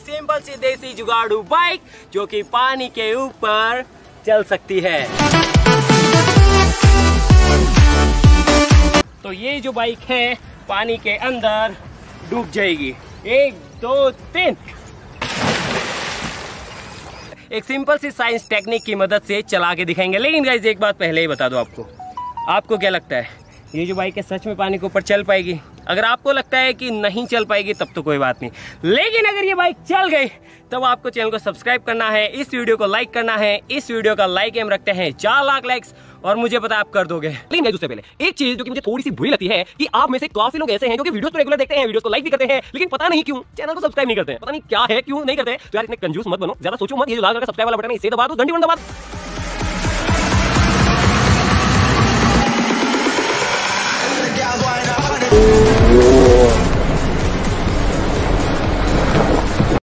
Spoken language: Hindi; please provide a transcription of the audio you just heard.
सिंपल सी देसी जुगाड़ू बाइक, जो कि पानी के ऊपर चल सकती है। तो ये जो बाइक है, पानी के अंदर डूब जाएगी। एक, दो, तीन। एक सिंपल सी साइंस टेक्निक की मदद से चला के दिखाएँगे। लेकिन गाइज़ एक बात पहले ही बता दो आपको। आपको क्या लगता है? ये जो बाइक है, सच में पानी के ऊपर चल पाएगी? अगर आपको लगता है कि नहीं चल पाएगी, तब तो कोई बात नहीं। लेकिन अगर ये बाइक चल गई, तब आपको चैनल को सब्सक्राइब करना है, इस वीडियो को लाइक करना है, इस वीडियो का लाइक एम रखते हैं, चार लाख लाइक्स, और मुझे पता आप कर दोगे। लेकिन उससे पहले, एक चीज़ जो कि मुझे थोड़ी सी बुरी लगती है कि आप में से काफ़ी लोग ऐसे हैं जो कि वीडियोस को रेगुलर देखते हैं, वीडियोस को लाइक भी करते हैं, लेकिन पता नहीं क्यों, चैनल को सब्सक्राइब नहीं करते। हैं पता नहीं क्या है, क्यों नहीं करते तो यार इतने कंजूस मत बनो, ज़्यादा सोचो मत, ये लाल कलर का सब्सक्राइब वाला बटन इसे दबा दो, घंटी दबा दो।